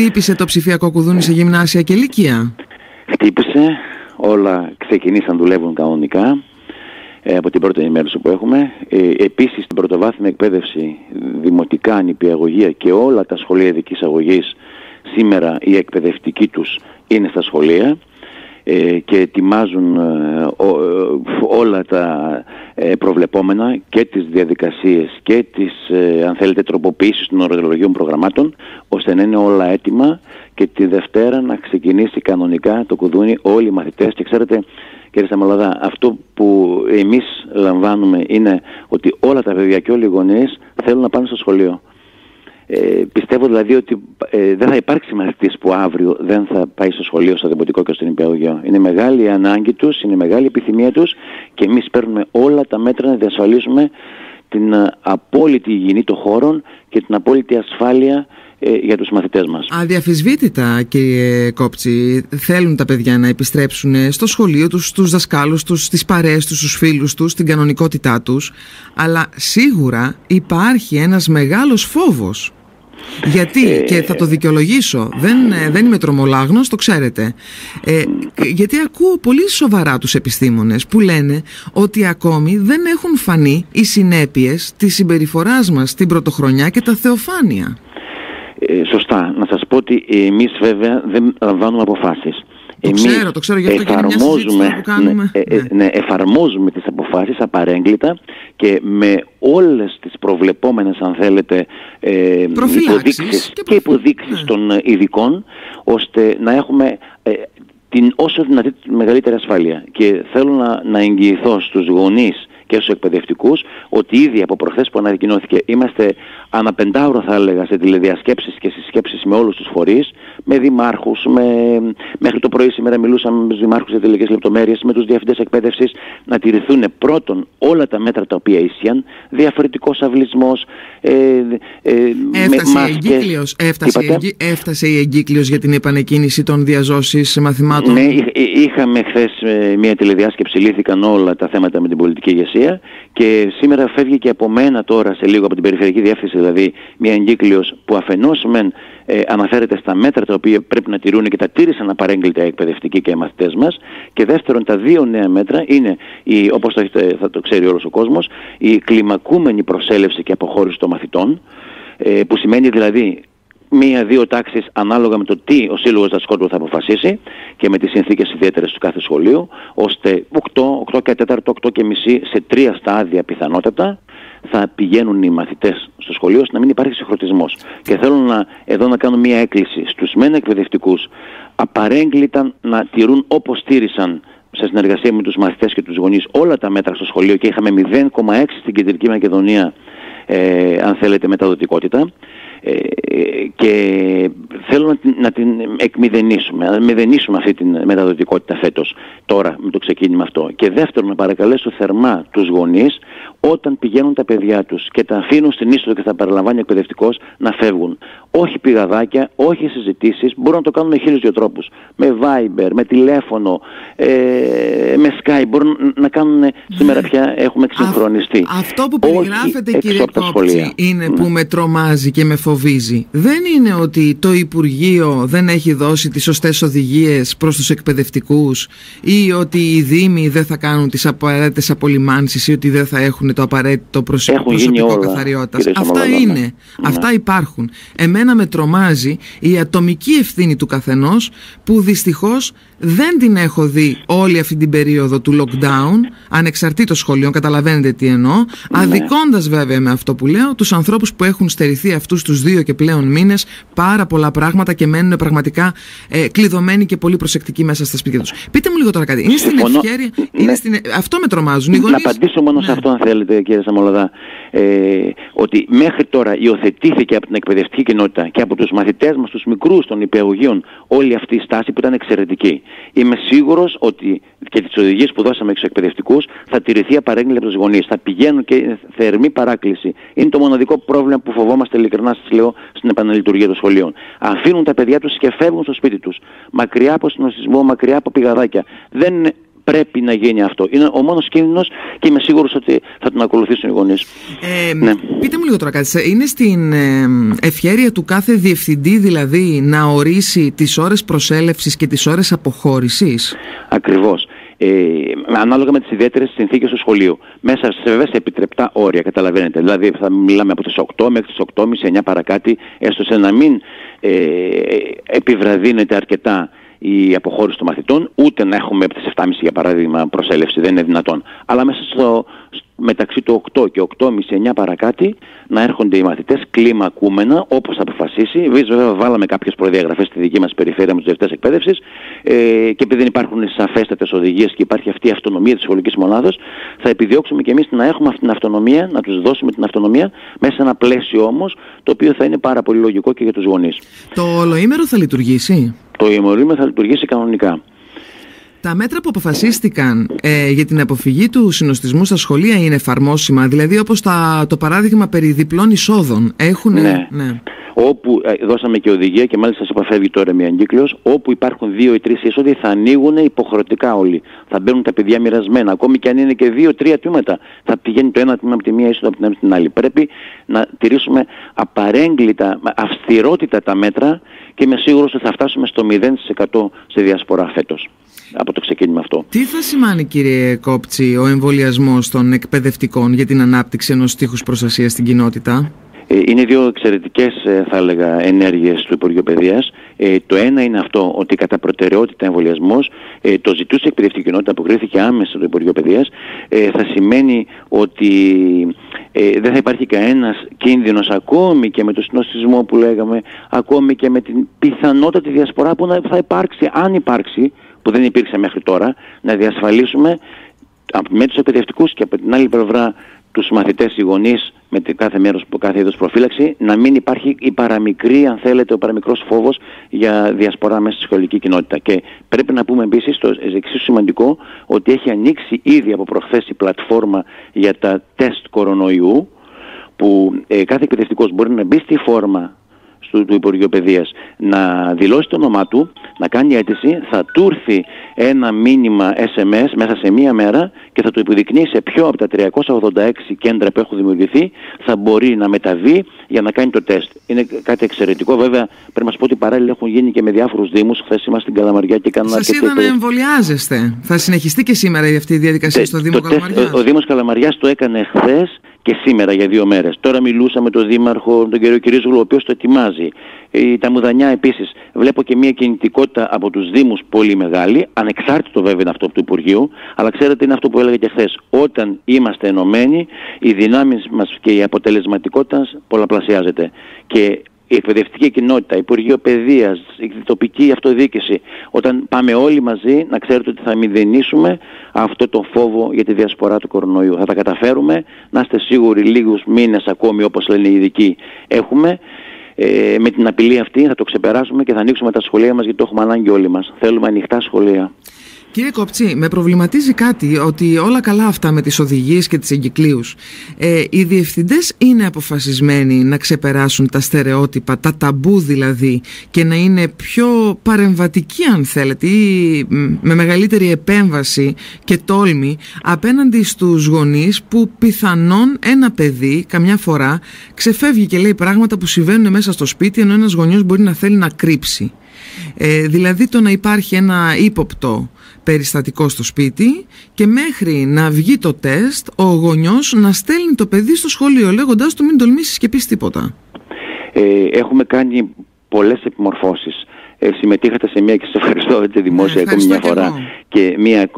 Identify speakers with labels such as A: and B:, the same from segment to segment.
A: Χτύπησε το ψηφιακό κουδούνι σε γυμνάσια και λύκεια.
B: Χτύπησε, όλα ξεκινήσαν να δουλεύουν κανονικά ε, από την πρώτη ενημέρωση που έχουμε. Ε, επίσης στην πρωτοβάθμια εκπαίδευση, δημοτικά, νηπιαγωγεία και όλα τα σχολεία ειδικής αγωγής σήμερα η εκπαιδευτική τους είναι στα σχολεία ε, και ετοιμάζουν ε, όλα τα ε, προβλεπόμενα και τις διαδικασίες και τις αν θέλετε τροποποιήσεις των ορολογιών προγραμμάτων ώστε να είναι όλα έτοιμα και τη Δευτέρα να ξεκινήσει κανονικά το κουδούνι όλοι οι μαθητές και ξέρετε κύριε Σταμαλαδά αυτό που εμείς λαμβάνουμε είναι ότι όλα τα παιδιά και όλοι οι γονείς θέλουν να πάνε στο σχολείο. Ε, πιστεύω δηλαδή ότι ε, δεν θα υπάρξει μαθητής που αύριο δεν θα πάει στο σχολείο, στο δημοτικό και στο νηπιαγωγείο. Είναι μεγάλη η ανάγκη τους, είναι μεγάλη η επιθυμία τους και εμείς παίρνουμε όλα τα μέτρα να διασφαλίσουμε την ε, απόλυτη υγιεινή των χώρων και την απόλυτη ασφάλεια ε, για τους μαθητές μας.
A: Αδιαφυσβήτητα κύριε Κόψη θέλουν τα παιδιά να επιστρέψουν στο σχολείο τους, στους δασκάλους τους, στις παρέες τους, στους φίλους τους, στην κανονικότητά τους αλλά σίγουρα υπάρχει ένας μεγάλος φόβος γιατί, ε, και θα το δικαιολογήσω, δεν, ε, δεν είμαι τρομολάγνος, το ξέρετε. Ε, γιατί ακούω πολύ σοβαρά τους επιστήμονες που λένε ότι ακόμη δεν έχουν φανεί οι συνέπειες της συμπεριφοράς μας την πρωτοχρονιά και τα θεοφάνεια.
B: Ε, σωστά. Να σας πω ότι εμείς βέβαια δεν λαμβάνουμε αποφάσεις.
A: Το Εμείς ξέρω, το ξέρω, γι' αυτό
B: εφαρμόζουμε, και που κάνουμε. Ναι, ναι. ναι, εφαρμόζουμε τις αποφάσεις απαρέγκλητα και με όλες τις προβλεπόμενες αν θέλετε
A: ε, υποδείξεις
B: και, και υποδείξεις ναι. των ειδικών ώστε να έχουμε ε, την όσο δυνατή μεγαλύτερη ασφάλεια και θέλω να, να εγγυηθώ στους γονείς και στους εκπαιδευτικούς ότι ήδη από προχθές που ανακοινώθηκε είμαστε αναπεντάωρο θα έλεγα σε τηλεδιασκέψεις και συσκέψεις με όλους τους φορείς, με δημάρχους, με... μέχρι το πρωί σήμερα μιλούσαμε με τους δημάρχους για τελικές λεπτομέρειες, με τους διευθυντές εκπαίδευσης να τηρηθούν πρώτον όλα τα μέτρα τα οποία ίσιαν, διαφορετικός αυλισμός, ε,
A: ε, έφτασε, με μάσκες. Έφτασε, έφτασε η εγκύκλιος για την επανεκκίνηση των διαζώσης μαθημάτων;
B: Ναι, είχαμε χθες ε, μια τηλεδιάσκεψη, λύθηκαν όλα τα θέματα με την πολιτική ηγεσία και σήμερα φεύγει και από μένα τώρα σε λίγο από την Περιφερειακή Διεύθυνση δηλαδή μια εγκύκλειος που αφενός μεν ε, αναφέρεται στα μέτρα τα οποία πρέπει να τηρούν και τα τήρησαν απαρέγκλητα οι εκπαιδευτικοί και οι μαθητές μας. Και δεύτερον τα δύο νέα μέτρα είναι η, όπως το, θα το ξέρει όλος ο κόσμος η κλιμακούμενη προσέλευση και αποχώρηση των μαθητών ε, που σημαίνει δηλαδή μία-δύο τάξεις ανάλογα με το τι ο Σύλλογος Δασκότου θα αποφασίσει και με τις συνθήκες ιδιαίτερες του κάθε σχολείου, ώστε 8, 8 και 4, 8 και μισή σε τρία στάδια πιθανότατα θα πηγαίνουν οι μαθητές στο σχολείο ώστε να μην υπάρχει συγχρονισμός. Και θέλω να, εδώ να κάνω μία έκκληση στους μεν εκπαιδευτικούς απαρέγκλητα να τηρούν όπως τήρησαν σε συνεργασία με τους μαθητές και τους γονείς όλα τα μέτρα στο σχολείο και είχαμε 0,6 στην Κεντρική Μακεδονία ε, αν θέλετε μεταδοτικότητα ε, και θέλω να την, να την εκμηδενήσουμε, να μηδενίσουμε αυτή τη μεταδοτικότητα φέτος τώρα με το ξεκίνημα αυτό. Και δεύτερον να παρακαλέσω θερμά τους γονείς όταν πηγαίνουν τα παιδιά τους και τα αφήνουν στην είσοδο και θα παραλαμβάνει ο εκπαιδευτικός να φεύγουν. Όχι πηγαδάκια, όχι συζητήσεις, μπορούν να το κάνουν με χίλιους δυο τρόπους. Με Viber, με τηλέφωνο, ε, με Skype, μπορούν να κάνουν σήμερα πια έχουμε εξυγχρονιστεί.
A: Αυτό που περιγράφεται κύριε Κόπτσι είναι που με τρομάζει και με φοβίζει. Δεν είναι ότι το Υπουργείο δεν έχει δώσει τις σωστές οδηγίες προς τους εκπαιδευτικούς ή ότι οι Δήμοι δεν θα κάνουν τις απαραίτητες απολυμάνσεις ή ότι δεν θα έχουν το απαραίτητο προσωπικό, προσωπικό καθαριότητας. Αυτά είναι. Ναι. Αυτά υπάρχουν. Εμένα με τρομάζει η ατομική ευθύνη του καθενός που δυστυχώς δεν την έχω δει όλη αυτή την περίοδο του lockdown, ανεξαρτήτως σχολείων, καταλαβαίνετε τι εννοώ, ναι. αδικώντας βέβαια με αυτό που λέω τους ανθρώπους που έχουν στερηθεί αυτούς τους δύο και πλέον μήνες πάρα πολλά πράγματα και μένουν πραγματικά ε, κλειδωμένοι και πολύ προσεκτικοί μέσα στα σπίτια τους. Πείτε μου λίγο τώρα κάτι. Είναι στην ευχαίρεια, ναι. είναι στην... αυτό με τρομάζουν.
B: Να απαντήσω μόνο σε αυτό αν θέλετε κύριε Σαμολαδά. Ε, ότι μέχρι τώρα υιοθετήθηκε από την εκπαιδευτική κοινότητα και από τους μαθητές μας, τους μικρούς των υπηαγωγείων όλη αυτή η στάση που ήταν εξαιρετική. Είμαι σίγουρος ότι και τις οδηγίες που δώσαμε στους εκπαιδευτικούς θα τηρηθεί απαρέγκλητα από τους γονείς. Θα πηγαίνουν και θερμή παράκληση. Είναι το μοναδικό πρόβλημα που φοβόμαστε ειλικρινά σας λέω στην επαναλειτουργία των σχολείων. Αφήνουν τα παιδιά τους και φεύγουν στο σπίτι τους. Μακριά από συνοστισμό, μακριά από πηγαδάκια. Δεν πρέπει να γίνει αυτό. Είναι ο μόνος κίνδυνος και είμαι σίγουρος ότι θα τον ακολουθήσουν οι γονείς.
A: Ε, ναι. Πείτε μου λίγο τώρα κάτι. Είναι στην ε, ευχέρεια του κάθε διευθυντή δηλαδή να ορίσει τις ώρες προσέλευσης και τις ώρες αποχώρησης;
B: Ακριβώς ε, ανάλογα με τις ιδιαίτερες συνθήκες του σχολείου. Μέσα σε βέβαια σε επιτρεπτά όρια, καταλαβαίνετε. Δηλαδή θα μιλάμε από τις 8 μέχρι τις 8.30, 9 παρακάτω, έστω σε να μην ε, επιβραδύνεται αρκετά η αποχώρηση των μαθητών, ούτε να έχουμε από τις 7.30 για παράδειγμα προσέλευση, δεν είναι δυνατόν. Αλλά μέσα στο, μεταξύ του 8 και 8.30, 9 παρακάτω να έρχονται οι μαθητές κλιμακούμενα όπως θα αποφασίσει. Εμείς βέβαια βάλαμε κάποιες προδιαγραφές στη δική μας περιφέρεια με τους διευθυντές εκπαίδευσης ε, και επειδή δεν υπάρχουν σαφέστατες οδηγίες και υπάρχει αυτή η αυτονομία της σχολικής μονάδας θα επιδιώξουμε και εμείς να έχουμε αυτή την αυτονομία, να τους δώσουμε την αυτονομία μέσα σε ένα πλαίσιο όμως το οποίο θα είναι πάρα πολύ λογικό και για τους γονείς.
A: Το ολοήμερο θα λειτουργήσει;
B: Το ημερήμερο θα λειτουργήσει κανονικά.
A: Τα μέτρα που αποφασίστηκαν ε, για την αποφυγή του συνοστισμού στα σχολεία είναι εφαρμόσιμα, δηλαδή όπως τα, το παράδειγμα περί διπλών εισόδων έχουν...
B: Ναι. ναι. Όπου ε, δώσαμε και οδηγία και μάλιστα σε επαφεύγει τώρα μια εγκύκλειος, όπου υπάρχουν δύο ή τρεις εισόδοι θα ανοίγουν υποχρεωτικά όλοι. Θα μπαίνουν τα παιδιά μοιρασμένα, ακόμη και αν είναι και δύο-τρία τμήματα. Θα πηγαίνει το ένα τμήμα από τη μία είσοδο από την άλλη. Πρέπει να τηρήσουμε απαρέγκλητα, αυστηρότητα τα μέτρα και είμαι σίγουρος ότι θα φτάσουμε στο 0% σε διασπορά φέτος από το ξεκίνημα αυτό.
A: Τι θα σημαίνει κύριε Κόπτσι ο εμβολιασμός των εκπαιδευτικών για την ανάπτυξη ενός τείχους προστασίας στην κοινότητα;
B: Ε, είναι δύο εξαιρετικές ε, θα έλεγα ενέργειες του Υπουργείου Παιδείας. Ε, το ένα είναι αυτό ότι κατά προτεραιότητα εμβολιασμός το ζητούσε η εκπαιδευτική κοινότητα που κρίθηκε άμεσα το Υπουργείο Παιδείας θα σημαίνει ότι δεν θα υπάρχει κανένας κίνδυνος ακόμη και με το συνοστισμό που λέγαμε ακόμη και με την πιθανότατη διασπορά που θα υπάρξει αν υπάρξει που δεν υπήρξε μέχρι τώρα, να διασφαλίσουμε με τους εκπαιδευτικούς και από την άλλη πλευρά τους μαθητές, οι γονείς με κάθε μέρος, κάθε είδος προφύλαξη, να μην υπάρχει η παραμικρή, αν θέλετε, ο παραμικρός φόβος για διασπορά μέσα στη σχολική κοινότητα. Και πρέπει να πούμε επίσης, το εξίσου σημαντικό, ότι έχει ανοίξει ήδη από προχθές η πλατφόρμα για τα τεστ κορονοϊού, που ε, κάθε εκπαιδευτικός μπορεί να μπει στη φόρμα του, του Υπουργείου Παιδείας να δηλώσει το όνομά του, να κάνει αίτηση, θα του έρθει ένα μήνυμα SMS μέσα σε μία μέρα και θα του υποδεικνύει σε ποιο από τα 386 κέντρα που έχουν δημιουργηθεί θα μπορεί να μεταβεί για να κάνει το τεστ. Είναι κάτι εξαιρετικό. Βέβαια πρέπει να σου πω ότι παράλληλα έχουν γίνει και με διάφορους δήμους. Χθες είμαστε στην Καλαμαριά και κάνουμε
A: αρκετή... Σας είδα να εμβολιάζεστε. Θα συνεχιστεί και σήμερα αυτή η διαδικασία στο Δήμο Καλαμαριάς;
B: Ο Δήμος Καλαμαριάς το έκανε χθες και σήμερα για δύο μέρες. Τώρα μιλούσα με τον Δήμαρχο, τον κύριο Κυρίζογλου, ο οποίος το ετοιμάζει. Ε, τα Μουδανιά επίσης. Βλέπω και μια κινητικότητα από τους Δήμους πολύ μεγάλη, ανεξάρτητο βέβαια είναι αυτό του Υπουργείου, αλλά ξέρετε είναι αυτό που έλεγα και χθες. Όταν είμαστε ενωμένοι, οι δυνάμεις μας και η αποτελεσματικότητα πολλαπλασιάζεται. Και η εκπαιδευτική κοινότητα, Υπουργείο Παιδείας, η τοπική αυτοδιοίκηση, όταν πάμε όλοι μαζί να ξέρετε ότι θα μηδενίσουμε αυτό το φόβο για τη διασπορά του κορονοϊού. Θα τα καταφέρουμε, να είστε σίγουροι λίγους μήνες ακόμη όπως λένε οι ειδικοί έχουμε. Ε, με την απειλή αυτή θα το ξεπεράσουμε και θα ανοίξουμε τα σχολεία μας γιατί το έχουμε ανάγκη όλοι μας. Θέλουμε ανοιχτά σχολεία.
A: Κύριε Κόψη, με προβληματίζει κάτι ότι όλα καλά αυτά με τις οδηγίες και τις εγκυκλίους. Ε, οι διευθυντές είναι αποφασισμένοι να ξεπεράσουν τα στερεότυπα, τα ταμπού δηλαδή και να είναι πιο παρεμβατικοί αν θέλετε ή με μεγαλύτερη επέμβαση και τόλμη απέναντι στους γονείς που πιθανόν ένα παιδί καμιά φορά ξεφεύγει και λέει πράγματα που συμβαίνουν μέσα στο σπίτι ενώ ένας γονιός μπορεί να θέλει να κρύψει. Ε, δηλαδή το να υπάρχει ένα ύποπτο περιστατικό στο σπίτι και μέχρι να βγει το τεστ ο γονιός να στέλνει το παιδί στο σχολείο λέγοντας του μην τολμήσεις και πεις τίποτα.
B: Ε, έχουμε κάνει πολλές επιμορφώσεις ε, συμμετείχατε σε μια και σας ευχαριστώ έτσι δημόσια ακόμη μια φορά και μια,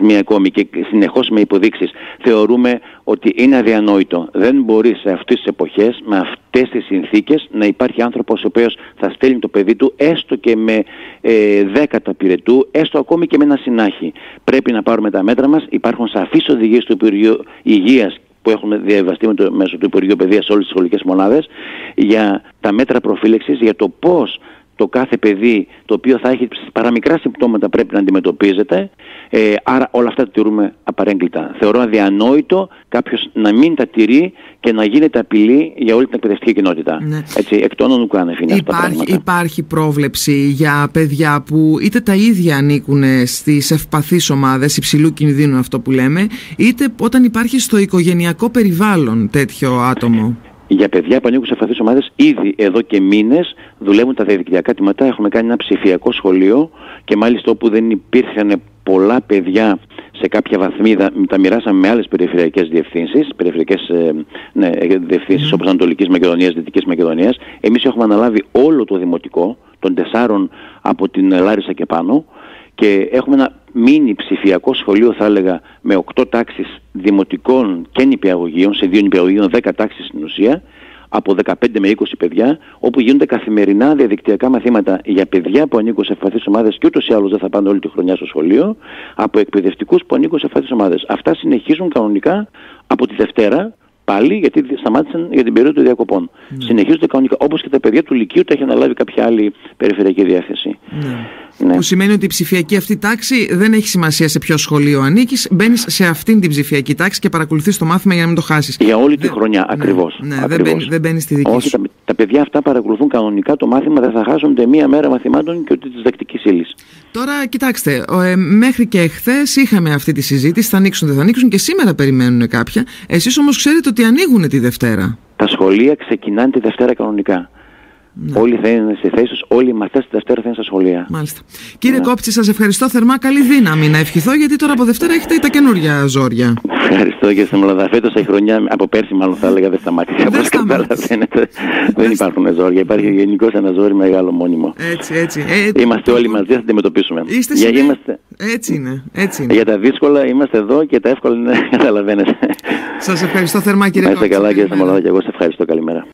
B: μια ακόμη και συνεχώς με υποδείξεις θεωρούμε ότι είναι αδιανόητο. Δεν μπορεί σε αυτές τις εποχές με αυτές τις συνθήκες να υπάρχει άνθρωπος ο οποίος θα στέλνει το παιδί του έστω και με ε, δέκατα πυρετού, έστω ακόμη και με ένα συνάχη. Πρέπει να πάρουμε τα μέτρα μας. Υπάρχουν σαφείς οδηγίες του Υπουργείου Υγείας που έχουν διαβαστεί με το, μέσω του Υπουργείου Παιδείας σε όλες τις σχολικές μονάδες για τα μέτρα προφύλαξης, για το πώς το κάθε παιδί το οποίο θα έχει παραμικρά συμπτώματα πρέπει να αντιμετωπίζεται. Ε, άρα όλα αυτά τα τηρούμε απαρέγκλητα. Θεωρώ αδιανόητο κάποιος να μην τα τηρεί και να γίνεται απειλή για όλη την εκπαιδευτική κοινότητα. Ναι. Έτσι, εκ των ουκάνευ είναι
A: υπάρχει, υπάρχει πρόβλεψη για παιδιά που είτε τα ίδια ανήκουν στις ευπαθείς ομάδες υψηλού κινδύνου αυτό που λέμε, είτε όταν υπάρχει στο οικογενειακό περιβάλλον τέτοιο άτομο
B: για παιδιά που ανήκουν σε ευπαθείς ομάδες ήδη εδώ και μήνες δουλεύουν τα διαδικτυακά τμήματα. Έχουμε κάνει ένα ψηφιακό σχολείο και μάλιστα όπου δεν υπήρχαν πολλά παιδιά σε κάποια βαθμίδα τα μοιράσαμε με άλλες περιφερειακές διευθύνσεις, περιφερειακές ε, ναι, διευθύνσεις όπως Ανατολικής Μακεδονίας, Δυτικής Μακεδονίας. Εμείς έχουμε αναλάβει όλο το δημοτικό, των τεσσάρων από την Λάρισα και πάνω και έχουμε ένα μίνι ψηφιακό σχολείο θα έλεγα με 8 τάξεις δημοτικών και νηπιαγωγείων, σε δύο νηπιαγωγείων 10 τάξεις στην ουσία, από 15 με 20 παιδιά, όπου γίνονται καθημερινά διαδικτυακά μαθήματα για παιδιά που ανήκουν σε ευπαθείς ομάδες και ούτως ή άλλως δεν θα πάνε όλη τη χρονιά στο σχολείο, από εκπαιδευτικούς που ανήκουν σε ευπαθείς ομάδες. Αυτά συνεχίζουν κανονικά από τη Δευτέρα, πάλι γιατί σταμάτησαν για την περίοδο των διακοπών. Ναι. Συνεχίζονται κανονικά, όπως και τα παιδιά του Λυκείου τα έχει αναλάβει κάποια άλλη περιφερειακή διεύθυνση.
A: Ναι. Ναι. Που σημαίνει ότι η ψηφιακή αυτή τάξη δεν έχει σημασία σε ποιο σχολείο ανήκεις. Μπαίνεις σε αυτήν την ψηφιακή τάξη και παρακολουθείς το μάθημα για να μην το χάσεις.
B: Για όλη τη χρονιά, ναι, ακριβώς.
A: Ναι, δεν, μπαίνει, δεν μπαίνει στη δική
B: Όχι,
A: σου.
B: Τα, τα παιδιά αυτά παρακολουθούν κανονικά το μάθημα, δεν θα χάσουν μία μέρα μαθημάτων και ούτε της δακτική ύλης.
A: Τώρα, κοιτάξτε, ε, μέχρι και εχθέ είχαμε αυτή τη συζήτηση. Θα ανοίξουν, δεν θα ανοίξουν και σήμερα περιμένουν κάποια. Εσείς όμως ξέρετε ότι ανοίγουν τη Δευτέρα.
B: Τα σχολεία ξεκινάνε τη Δευτέρα κανονικά. Ναι. Όλοι θα είναι σε θέσεις του, όλοι οι μαθητές τη Δευτέρα θα είναι στα σχολεία.
A: Μάλιστα. Κύριε ναι. Κόπτση, σας ευχαριστώ θερμά. Καλή δύναμη να ευχηθώ, γιατί τώρα από Δευτέρα έχετε τα καινούργια ζόρια.
B: Ευχαριστώ και στην Ελλάδα. Φέτος η χρονιά, από πέρσι μάλλον θα έλεγα, δεν σταμάτησε.
A: Δεν καταλαβαίνετε.
B: δεν υπάρχουν ζόρια. Υπάρχει γενικώ ένα ζόρι μεγάλο μόνιμο.
A: Έτσι, έτσι.
B: Ε, είμαστε όλοι μαζί, θα αντιμετωπίσουμε.
A: Είστε Για, είμαστε... Έτσι είναι. Έτσι είναι.
B: Για τα δύσκολα είμαστε εδώ και τα εύκολα είναι, καταλαβαίνετε.
A: Σας ευχαριστώ θερμά, κύριε
B: Κόπτση. Να είστε καλά, κύριε Σαμολάδα, και εγώ σας ευχαριστώ. Καλημέρα.